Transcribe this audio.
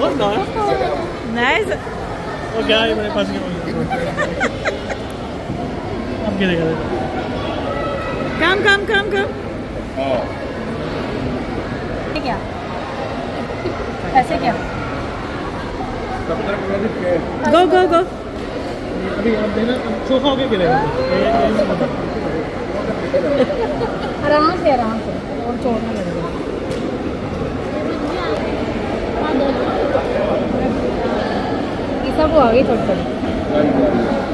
was nice. Nice. वो क्या है मेरे पास अब क्या देखा काम काम काम काम क्या? ऐसे क्या? गो गो गो अभी आप देना सोफा होके गिरेगा आराम से आराम से। और छोड़ना लगेगा सब वो आ गई थोड़ी थोड़ी